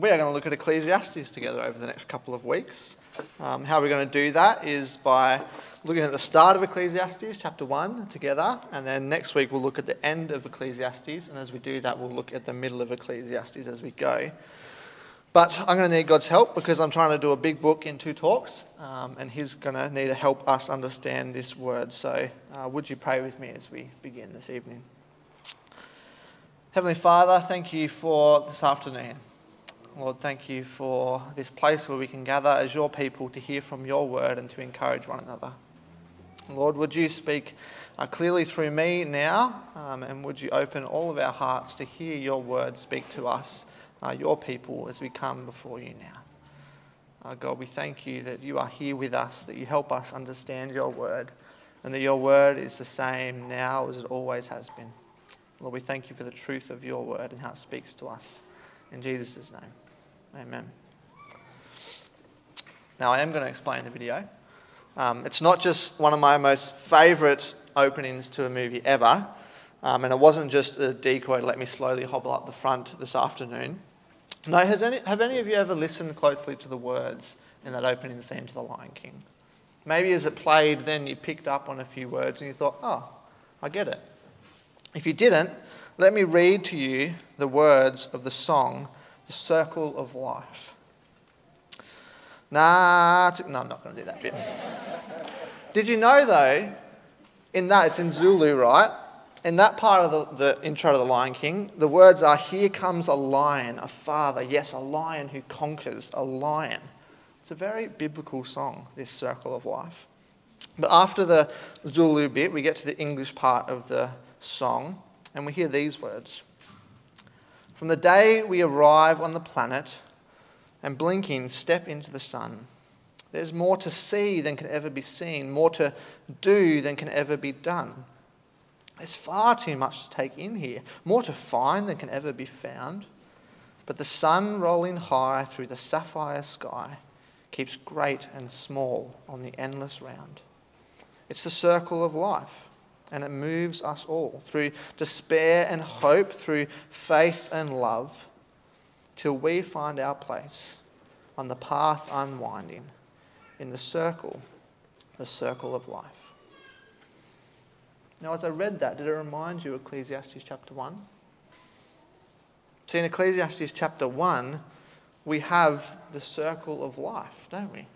we are going to look at Ecclesiastes together over the next couple of weeks. Um, how we're going to do that is by looking at the start of Ecclesiastes, chapter 1, together, and then next week we'll look at the end of Ecclesiastes, and as we do that, we'll look at the middle of Ecclesiastes as we go. But I'm going to need God's help because I'm trying to do a big book in two talks, um, and He's going to need to help us understand this word. So, uh, would you pray with me as we begin this evening? Heavenly Father, thank you for this afternoon. Lord, thank you for this place where we can gather as your people to hear from your word and to encourage one another. Lord, would you speak uh, clearly through me now, um, and would you open all of our hearts to hear your word speak to us, uh, your people, as we come before you now. Uh, God, we thank you that you are here with us, that you help us understand your word, and that your word is the same now as it always has been. Lord, we thank you for the truth of your word and how it speaks to us. In Jesus' name. Amen. Now, I am going to explain the video. Um, it's not just one of my most favourite openings to a movie ever, um, and it wasn't just a decoy to let me slowly hobble up the front this afternoon. No, has any, have any of you ever listened closely to the words in that opening scene to The Lion King? Maybe as it played, then you picked up on a few words and you thought, oh, I get it. If you didn't, let me read to you the words of the song the circle of life. Nah, no, I'm not going to do that bit. Did you know, though, in that, it's in Zulu, right? In that part of the, the intro to The Lion King, the words are Here comes a lion, a father. Yes, a lion who conquers, a lion. It's a very biblical song, this circle of life. But after the Zulu bit, we get to the English part of the song, and we hear these words from the day we arrive on the planet and blinking step into the sun, there's more to see than can ever be seen, more to do than can ever be done. There's far too much to take in here, more to find than can ever be found. But the sun rolling high through the sapphire sky keeps great and small on the endless round. It's the circle of life and it moves us all through despair and hope, through faith and love, till we find our place on the path unwinding in the circle, the circle of life. Now, as I read that, did it remind you of Ecclesiastes chapter 1? See, in Ecclesiastes chapter 1, we have the circle of life, don't we?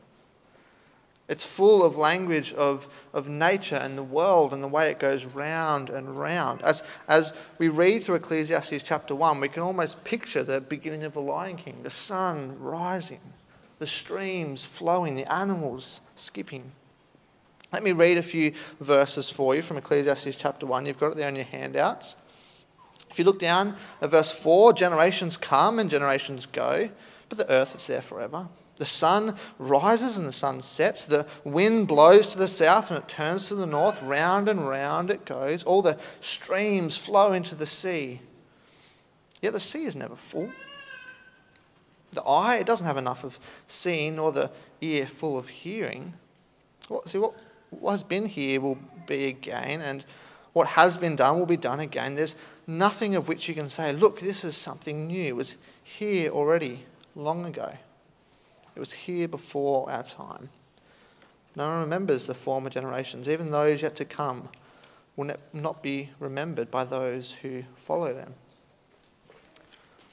It's full of language of, of nature and the world and the way it goes round and round. As, as we read through Ecclesiastes chapter 1, we can almost picture the beginning of the Lion King the sun rising, the streams flowing, the animals skipping. Let me read a few verses for you from Ecclesiastes chapter 1. You've got it there in your handouts. If you look down at verse 4, generations come and generations go, but the earth is there forever. The sun rises and the sun sets. The wind blows to the south and it turns to the north. Round and round it goes. All the streams flow into the sea. Yet the sea is never full. The eye, it doesn't have enough of seeing, nor the ear full of hearing. Well, see, what, what has been here will be again, and what has been done will be done again. There's nothing of which you can say, look, this is something new. It was here already long ago. It was here before our time. No one remembers the former generations, even those yet to come will not be remembered by those who follow them.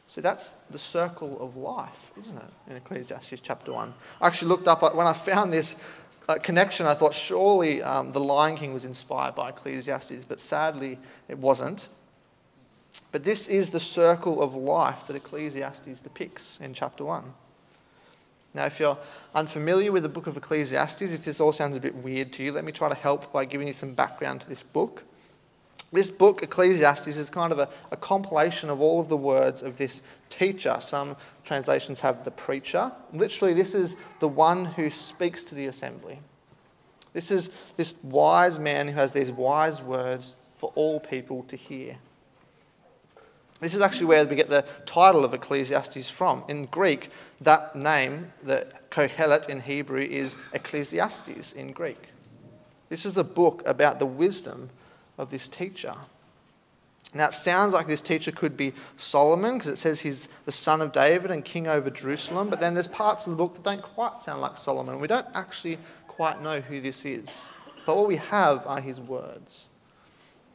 So that's the circle of life, isn't it, in Ecclesiastes chapter 1. I actually looked up, when I found this uh, connection, I thought surely um, the Lion King was inspired by Ecclesiastes, but sadly it wasn't. But this is the circle of life that Ecclesiastes depicts in chapter 1. Now, if you're unfamiliar with the book of Ecclesiastes, if this all sounds a bit weird to you, let me try to help by giving you some background to this book. This book, Ecclesiastes, is kind of a, a, compilation of all of the words of this teacher. Some translations have the preacher. Literally, this is the one who speaks to the assembly. This is this wise man who has these wise words for all people to hear. This is actually where we get the title of Ecclesiastes from. In Greek, that name, the Kohelet in Hebrew, is Ecclesiastes in Greek. This is a book about the wisdom of this teacher. Now, it sounds like this teacher could be Solomon because it says he's the son of David and king over Jerusalem, but then there's parts of the book that don't quite sound like Solomon. We don't actually quite know who this is. But what we have are his words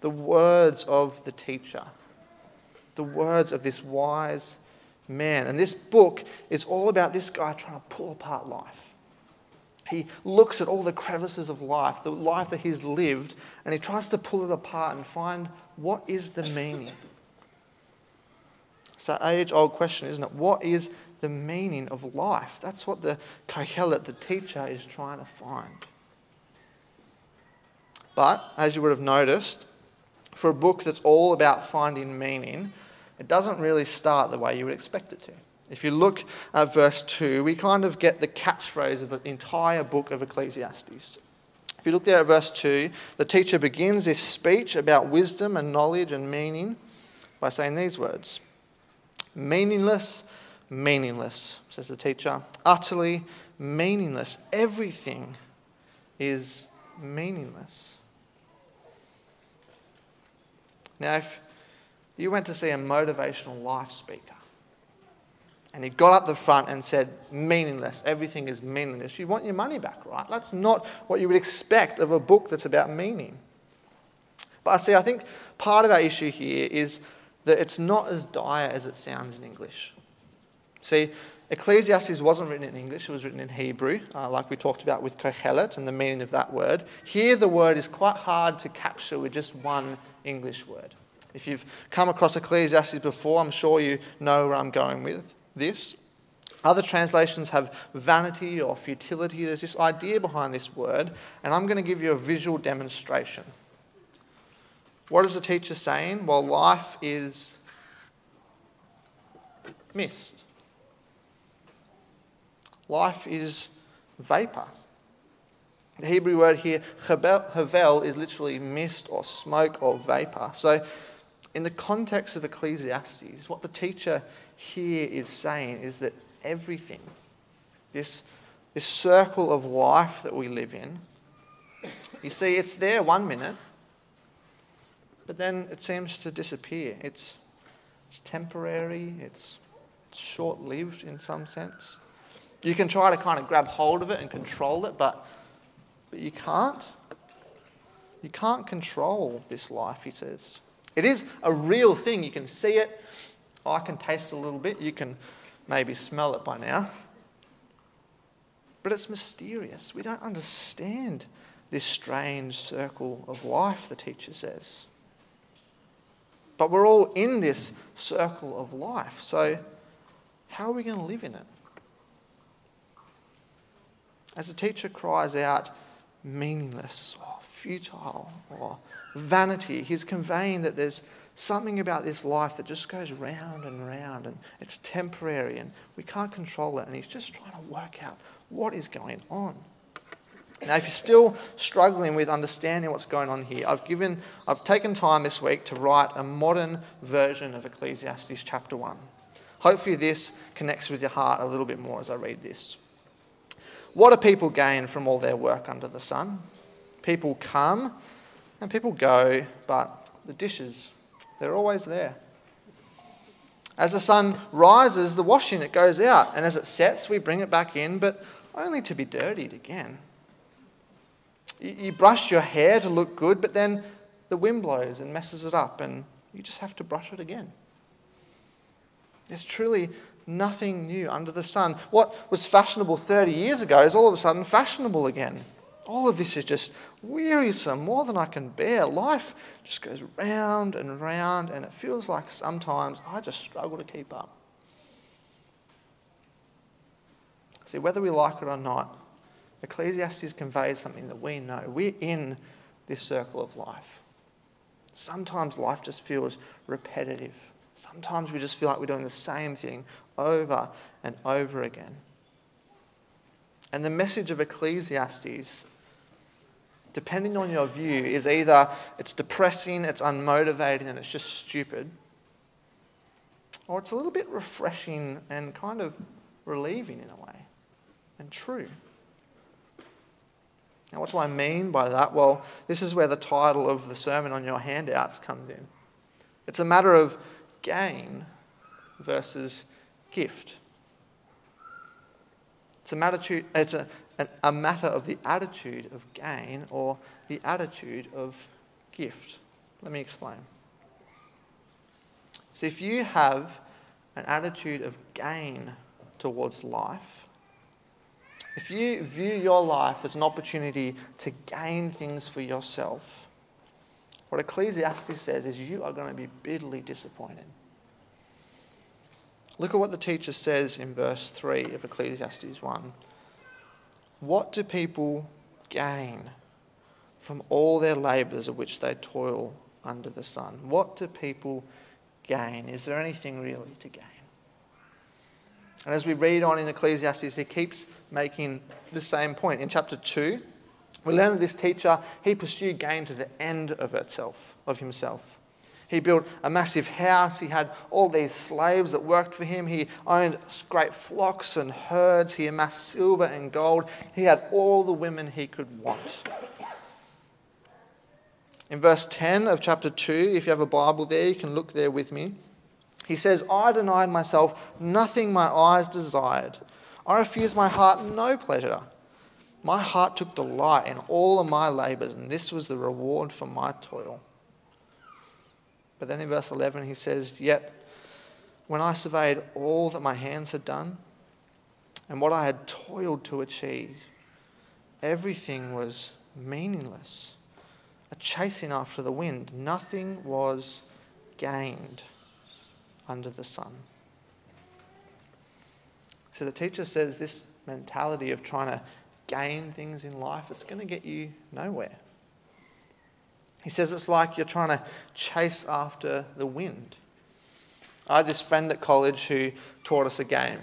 the words of the teacher, the words of this wise man. And this book is all about this guy trying to pull apart life. He looks at all the crevices of life, the life that he's lived, and he tries to pull it apart and find what is the meaning. It's that age old question, isn't it? What is the meaning of life? That's what the Kohelet, the teacher, is trying to find. But, as you would have noticed, for a book that's all about finding meaning, it doesn't really start the way you would expect it to. If you look at verse 2, we kind of get the catchphrase of the entire book of Ecclesiastes. If you look there at verse 2, the teacher begins this speech about wisdom and knowledge and meaning by saying these words Meaningless, meaningless, says the teacher. Utterly meaningless. Everything is meaningless. Now, if you went to see a motivational life speaker, and he got up the front and said, meaningless, everything is meaningless. You want your money back, right? That's not what you would expect of a book that's about meaning. But I see, I think part of our issue here is that it's not as dire as it sounds in English. See, Ecclesiastes wasn't written in English, it was written in Hebrew, uh, like we talked about with Kohelet and the meaning of that word. Here, the word is quite hard to capture with just one English word. If you've come across Ecclesiastes before, I'm sure you know where I'm going with this. Other translations have vanity or futility. There's this idea behind this word, and I'm going to give you a visual demonstration. What is the teacher saying? Well, life is mist. Life is vapor. The Hebrew word here, havel, is literally mist or smoke or vapor. So, in the context of Ecclesiastes, what the teacher here is saying is that everything, this, this circle of life that we live in, you see, it's there one minute, but then it seems to disappear. It's, it's temporary, it's, it's short lived in some sense. You can try to kind of grab hold of it and control it, but, but you can't. You can't control this life, he says. It is a real thing. You can see it, I can taste a little bit. You can maybe smell it by now. But it's mysterious. We don't understand this strange circle of life, the teacher says. But we're all in this circle of life. So, how are we going to live in it? As the teacher cries out, meaningless futile or vanity, he's conveying that there's something about this life that just goes round and round and it's temporary and we can't control it. And he's just trying to work out what is going on. Now, if you're still struggling with understanding what's going on here, I've given, I've taken time this week to write a modern version of Ecclesiastes chapter 1. Hopefully, this connects with your heart a little bit more as I read this. What do people gain from all their work under the sun? People come and people go, but the dishes they're always there. As the sun rises, the washing it goes out, and as it sets, we bring it back in, but only to be dirtied again. You brush your hair to look good, but then the wind blows and messes it up, and you just have to brush it again. There's truly nothing new under the sun. What was fashionable 30 years ago is all of a sudden fashionable again. All of this is just wearisome, more than I can bear. Life just goes round and round, and it feels like sometimes I just struggle to keep up. See, whether we like it or not, Ecclesiastes conveys something that we know. We're in this circle of life. Sometimes life just feels repetitive. Sometimes we just feel like we're doing the same thing over and over again. And the message of Ecclesiastes depending on your view, is either it's depressing, it's unmotivating, and it's just stupid, or it's a little bit refreshing and kind of relieving in a way, and true. Now, what do I mean by that? Well, this is where the title of the sermon on your handouts comes in It's a matter of gain versus gift. It's a, matter, it's a, a matter of the attitude of gain or the attitude of gift. Let me explain. So, if you have an attitude of gain towards life, if you view your life as an opportunity to gain things for yourself, what Ecclesiastes says is you are going to be bitterly disappointed. Look at what the teacher says in verse 3 of Ecclesiastes 1. What do people gain from all their labours of which they toil under the sun? What do people gain? Is there anything really to gain? And as we read on in Ecclesiastes, he keeps making the same point. In chapter 2, we learn that this teacher, he pursued gain to the end of itself, of himself. He built a massive house. He had all these slaves that worked for him. He owned great flocks and herds. He amassed silver and gold. He had all the women he could want. In verse 10 of chapter 2, if you have a Bible there, you can look there with me. He says, I denied myself nothing my eyes desired. I refused my heart no pleasure. My heart took delight in all of my labours, and this was the reward for my toil. But then in verse 11, he says, Yet when I surveyed all that my hands had done and what I had toiled to achieve, everything was meaningless, a chasing after the wind. Nothing was gained under the sun. So the teacher says this mentality of trying to gain things in life, it's going to get you nowhere. He says it's like you're trying to chase after the wind. I had this friend at college who taught us a game.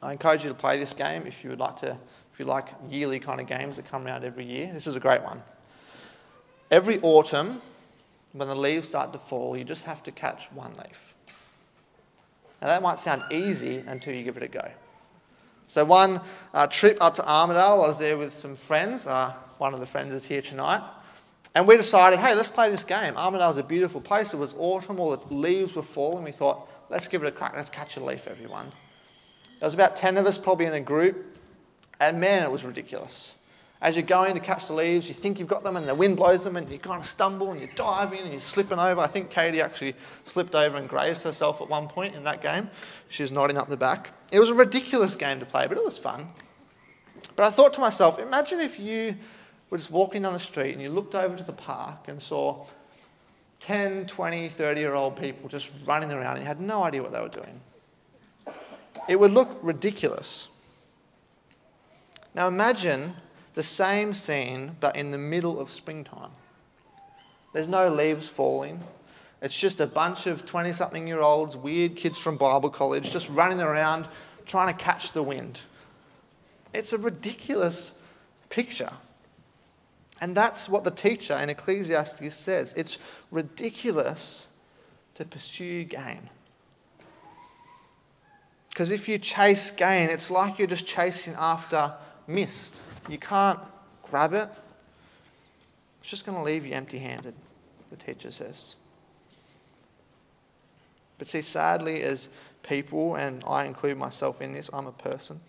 I encourage you to play this game if you would like to, if you like yearly kind of games that come around every year. This is a great one. Every autumn, when the leaves start to fall, you just have to catch one leaf. Now that might sound easy until you give it a go. So one uh, trip up to Armidale, I was there with some friends. Uh, one of the friends is here tonight. And we decided, hey, let's play this game. Armidale is a beautiful place. It was autumn, all the leaves were falling. We thought, let's give it a crack. Let's catch a leaf, everyone. There was about 10 of us probably in a group. And man, it was ridiculous. As you're going to catch the leaves, you think you've got them, and the wind blows them, and you kind of stumble, and you dive in, and you're slipping over. I think Katie actually slipped over and grazed herself at one point in that game. She's nodding up the back. It was a ridiculous game to play, but it was fun. But I thought to myself, imagine if you were just walking down the street and you looked over to the park and saw 10, 20, 30 year old people just running around and you had no idea what they were doing. It would look ridiculous. Now imagine the same scene but in the middle of springtime. There's no leaves falling. It's just a bunch of 20 something year olds, weird kids from Bible college, just running around trying to catch the wind. It's a ridiculous picture. And that's what the teacher in Ecclesiastes says. It's ridiculous to pursue gain. Because if you chase gain, it's like you're just chasing after mist. You can't grab it. It's just going to leave you empty handed, the teacher says. But see, sadly, as people, and I include myself in this, I'm a person.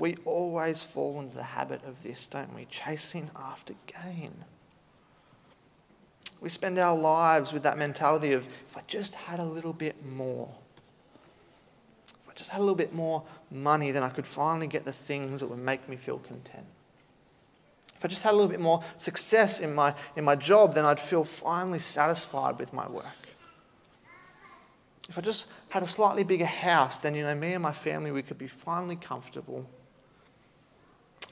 We always fall into the habit of this, don't we? Chasing after gain. We spend our lives with that mentality of if I just had a little bit more, if I just had a little bit more money, then I could finally get the things that would make me feel content. If I just had a little bit more success in my, in my job, then I'd feel finally satisfied with my work. If I just had a slightly bigger house, then you know me and my family we could be finally comfortable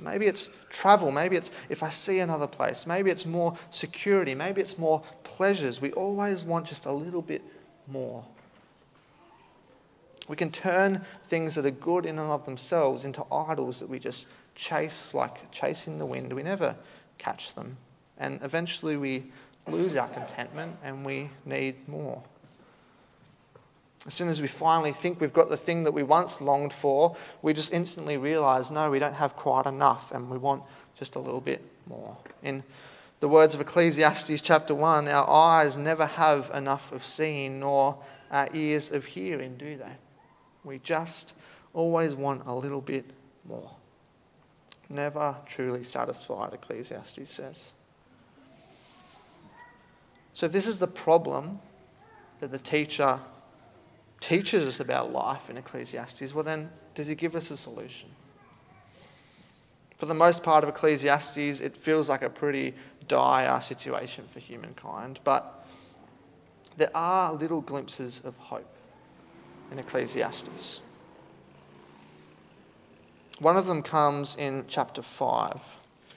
Maybe it's travel. Maybe it's if I see another place. Maybe it's more security. Maybe it's more pleasures. We always want just a little bit more. We can turn things that are good in and of themselves into idols that we just chase like chasing the wind. We never catch them. And eventually we lose our contentment and we need more. As soon as we finally think we've got the thing that we once longed for, we just instantly realize no, we don't have quite enough and we want just a little bit more. In the words of Ecclesiastes chapter 1 our eyes never have enough of seeing, nor our ears of hearing, do they? We just always want a little bit more. Never truly satisfied, Ecclesiastes says. So, if this is the problem that the teacher teaches us about life in Ecclesiastes, well, then does he give us a solution? For the most part of Ecclesiastes, it feels like a pretty dire situation for humankind, but there are little glimpses of hope in Ecclesiastes. One of them comes in chapter 5.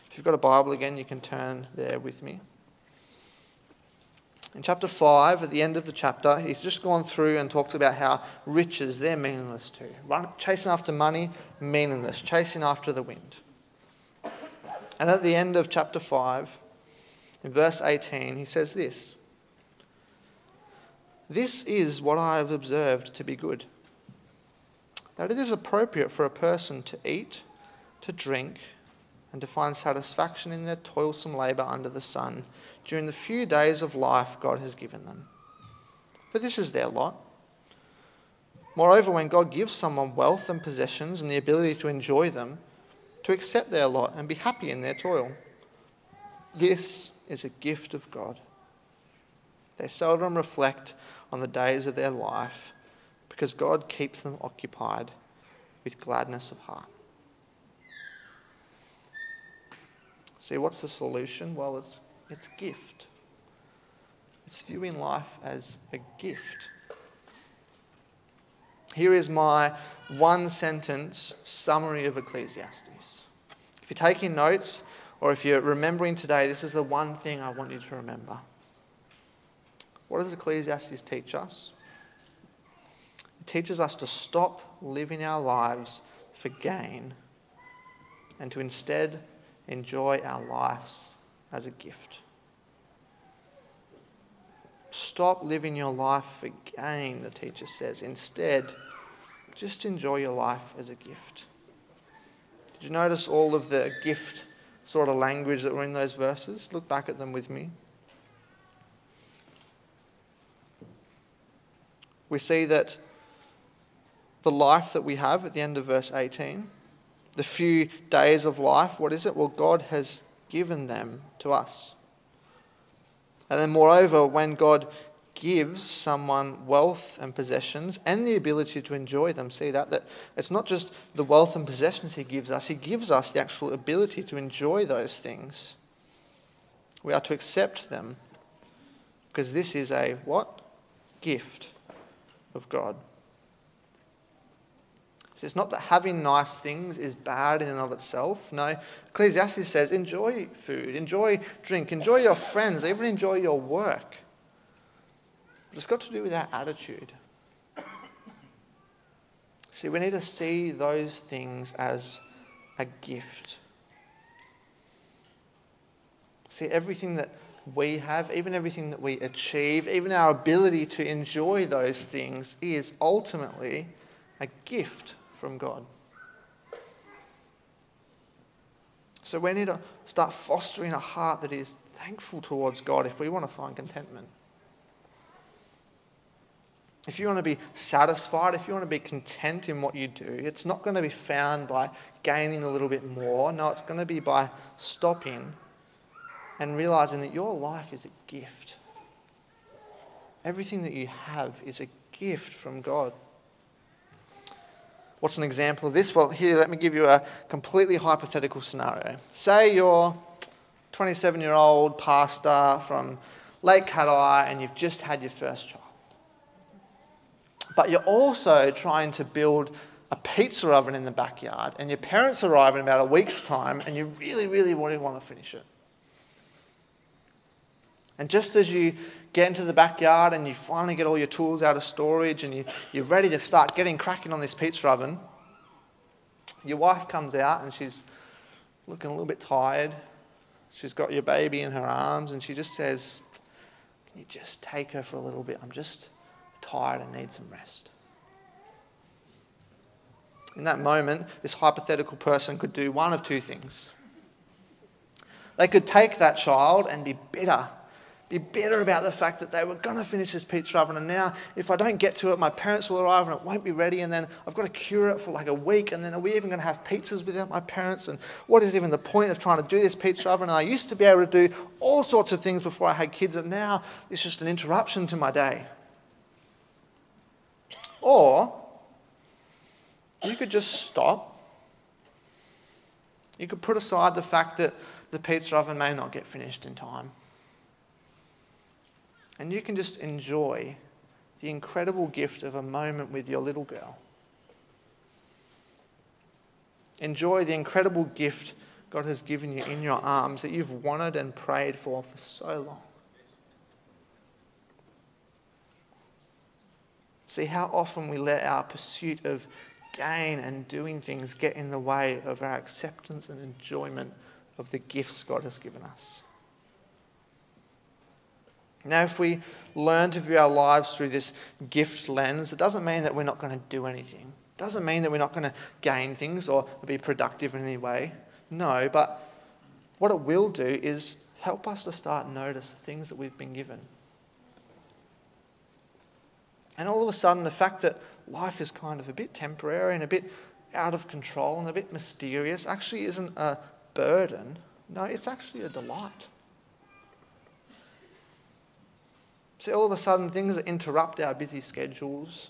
If you've got a Bible again, you can turn there with me. In chapter 5, at the end of the chapter, he's just gone through and talked about how riches, they're meaningless too. Run, chasing after money, meaningless. Chasing after the wind. And at the end of chapter 5, in verse 18, he says this This is what I have observed to be good that it is appropriate for a person to eat, to drink, and to find satisfaction in their toilsome labour under the sun during the few days of life God has given them. For this is their lot. Moreover, when God gives someone wealth and possessions and the ability to enjoy them, to accept their lot and be happy in their toil. This is a gift of God. They seldom reflect on the days of their life because God keeps them occupied with gladness of heart. See, what's the solution? Well, it's, it's gift. It's viewing life as a gift. Here is my one sentence summary of Ecclesiastes. If you're taking notes or if you're remembering today, this is the one thing I want you to remember. What does Ecclesiastes teach us? It teaches us to stop living our lives for gain and to instead enjoy our lives as a gift. Stop living your life for gain, the teacher says. Instead, just enjoy your life as a gift. Did you notice all of the gift sort of language that were in those verses? Look back at them with me. We see that the life that we have at the end of verse 18, the few days of life, what is it? Well, God has given them to us. And then, moreover, when God gives someone wealth and possessions and the ability to enjoy them, see that? That it's not just the wealth and possessions He gives us, He gives us the actual ability to enjoy those things. We are to accept them because this is a what? Gift of God. So it's not that having nice things is bad in and of itself. No, Ecclesiastes says enjoy food, enjoy drink, enjoy your friends, even enjoy your work. But it's got to do with our attitude. See, we need to see those things as a gift. See, everything that we have, even everything that we achieve, even our ability to enjoy those things is ultimately a gift from God. So we need to start fostering a heart that is thankful towards God if we want to find contentment. If you want to be satisfied, if you want to be content in what you do, it's not going to be found by gaining a little bit more. No, it's going to be by stopping and realizing that your life is a gift. Everything that you have is a gift from God. What's an example of this? Well, here, let me give you a completely hypothetical scenario. Say you're 27 year old pastor from Lake Cat and you've just had your first child. But you're also trying to build a pizza oven in the backyard and your parents arrive in about a week's time and you really, really, really want to finish it. And just as you get into the backyard and you finally get all your tools out of storage and you, you're ready to start getting cracking on this pizza oven, your wife comes out and she's looking a little bit tired. She's got your baby in her arms and she just says, Can you just take her for a little bit? I'm just tired and need some rest. In that moment, this hypothetical person could do one of two things. They could take that child and be bitter be better about the fact that they were going to finish this pizza oven. And now, if I don't get to it, my parents will arrive and it won't be ready. And then I've got to cure it for like a week. And then are we even going to have pizzas without my parents? And what is even the point of trying to do this pizza oven? And I used to be able to do all sorts of things before I had kids. And now it's just an interruption to my day. Or you could just stop. You could put aside the fact that the pizza oven may not get finished in time and you can just enjoy the incredible gift of a moment with your little girl. Enjoy the incredible gift God has given you in your arms that you've wanted and prayed for for so long. See how often we let our pursuit of gain and doing things get in the way of our acceptance and enjoyment of the gifts God has given us. Now, if we learn to view our lives through this gift lens, it doesn't mean that we're not going to do anything. It doesn't mean that we're not going to gain things or be productive in any way. No, but what it will do is help us to start notice the things that we've been given. And all of a sudden, the fact that life is kind of a bit temporary and a bit out of control and a bit mysterious actually isn't a burden. No, it's actually a delight. See, all of a sudden, things that interrupt our busy schedules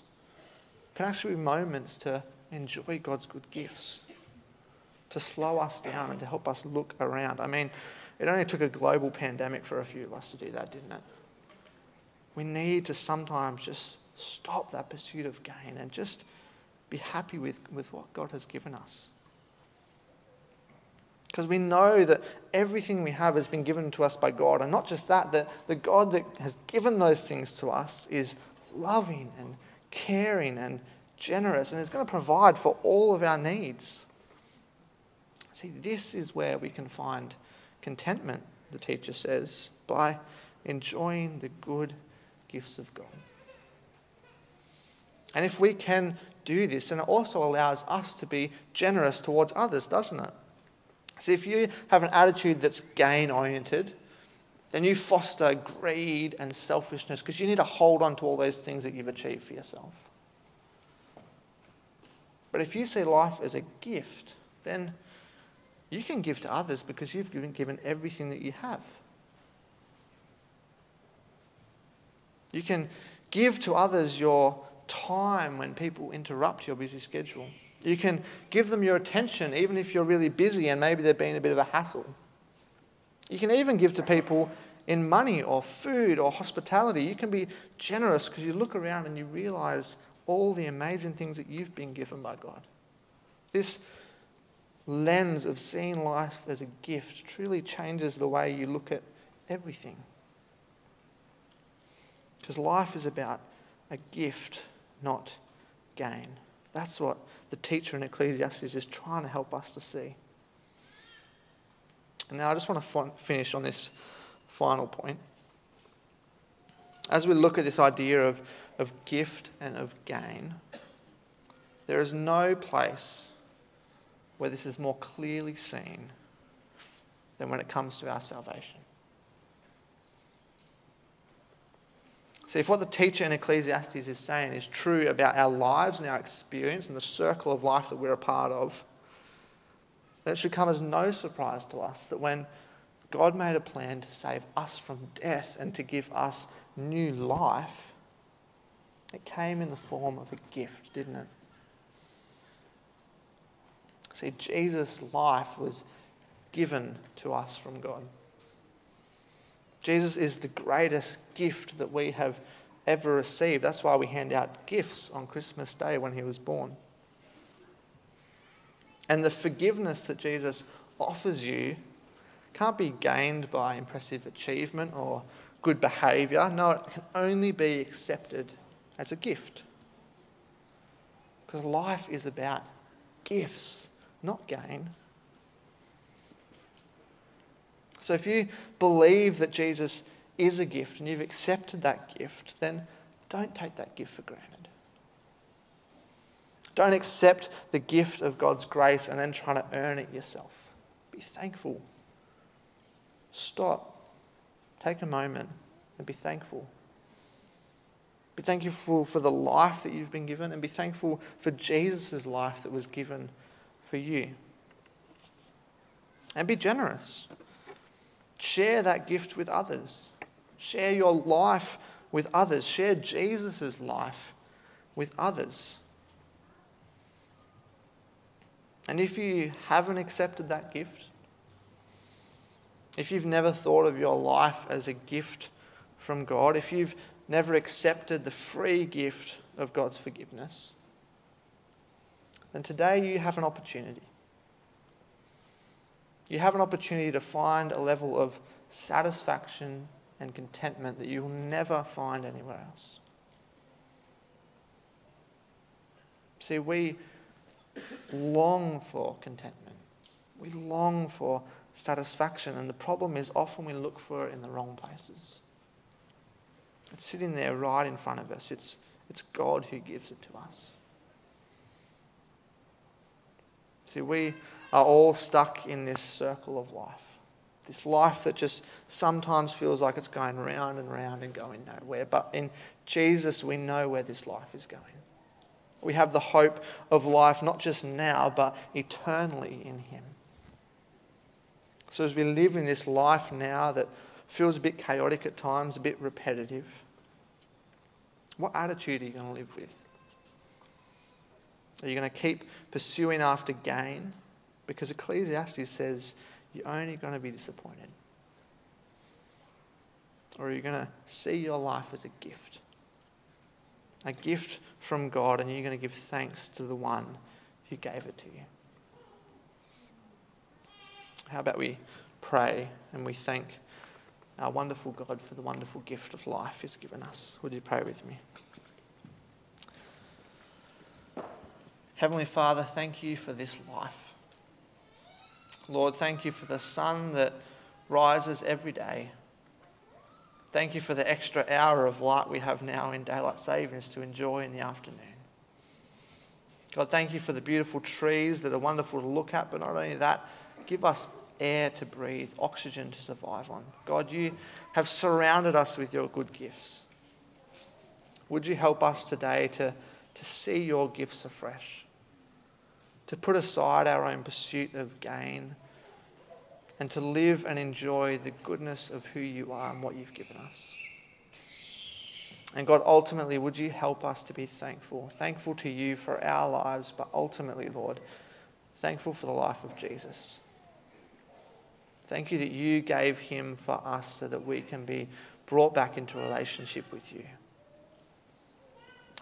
can actually be moments to enjoy God's good gifts, to slow us down and to help us look around. I mean, it only took a global pandemic for a few of us to do that, didn't it? We need to sometimes just stop that pursuit of gain and just be happy with, with what God has given us. Because we know that everything we have has been given to us by God. And not just that, that the God that has given those things to us is loving and caring and generous and is going to provide for all of our needs. See, this is where we can find contentment, the teacher says, by enjoying the good gifts of God. And if we can do this, then it also allows us to be generous towards others, doesn't it? See, if you have an attitude that's gain oriented, then you foster greed and selfishness because you need to hold on to all those things that you've achieved for yourself. But if you see life as a gift, then you can give to others because you've been given everything that you have. You can give to others your time when people interrupt your busy schedule. You can give them your attention even if you're really busy and maybe they're being a bit of a hassle. You can even give to people in money or food or hospitality. You can be generous because you look around and you realize all the amazing things that you've been given by God. This lens of seeing life as a gift truly changes the way you look at everything. Because life is about a gift, not gain. That's what the teacher in Ecclesiastes is trying to help us to see. And now I just want to finish on this final point. As we look at this idea of, of gift and of gain, there is no place where this is more clearly seen than when it comes to our salvation. See, if what the teacher in Ecclesiastes is saying is true about our lives and our experience and the circle of life that we're a part of, then it should come as no surprise to us that when God made a plan to save us from death and to give us new life, it came in the form of a gift, didn't it? See, Jesus' life was given to us from God. Jesus is the greatest gift that we have ever received. That's why we hand out gifts on Christmas Day when he was born. And the forgiveness that Jesus offers you can't be gained by impressive achievement or good behavior. No, it can only be accepted as a gift. Because life is about gifts, not gain. So if you believe that Jesus is a gift and you've accepted that gift, then don't take that gift for granted. Don't accept the gift of God's grace and then try to earn it yourself. Be thankful stop, take a moment, and be thankful. Be thankful for the life that you've been given, and be thankful for Jesus' life that was given for you. And be generous. Share that gift with others. Share your life with others. Share Jesus' life with others. And if you haven't accepted that gift, if you've never thought of your life as a gift from God, if you've never accepted the free gift of God's forgiveness, then today you have an opportunity. You have an opportunity to find a level of satisfaction and contentment that you will never find anywhere else. See, we long for contentment. We long for satisfaction. And the problem is often we look for it in the wrong places. It's sitting there right in front of us. It's, it's God who gives it to us. See, we are all stuck in this circle of life. This life that just sometimes feels like it's going round and round and going nowhere. But in Jesus, we know where this life is going. We have the hope of life not just now, but eternally in Him. So as we live in this life now that feels a bit chaotic at times, a bit repetitive, what attitude are you going to live with? Are you going to keep pursuing after gain? Because Ecclesiastes says you're only going to be disappointed. Or you're going to see your life as a gift? a gift from God, and you're going to give thanks to the one who gave it to you. How about we pray and we thank our wonderful God for the wonderful gift of life He's given us? Would you pray with me? Heavenly Father, thank you for this life. Lord, thank you for the sun that rises every day Thank you for the extra hour of light we have now in daylight savings to enjoy in the afternoon. God, thank you for the beautiful trees that are wonderful to look at, but not only that, give us air to breathe, oxygen to survive on. God, you have surrounded us with your good gifts. Would you help us today to, to see your gifts afresh, to put aside our own pursuit of gain and to live and enjoy the goodness of who you are and what you've given us. And God, ultimately, would you help us to be thankful? Thankful to you for our lives, but ultimately, Lord, thankful for the life of Jesus. Thank you that you gave him for us so that we can be brought back into relationship with you.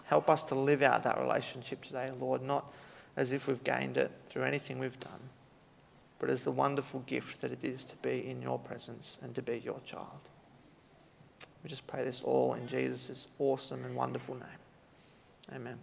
Help us to live out that relationship today, Lord, not as if we've gained it through anything we've done but as the wonderful gift that it is to be in your presence and to be your child. We just pray this all in Jesus' awesome and wonderful name. Amen.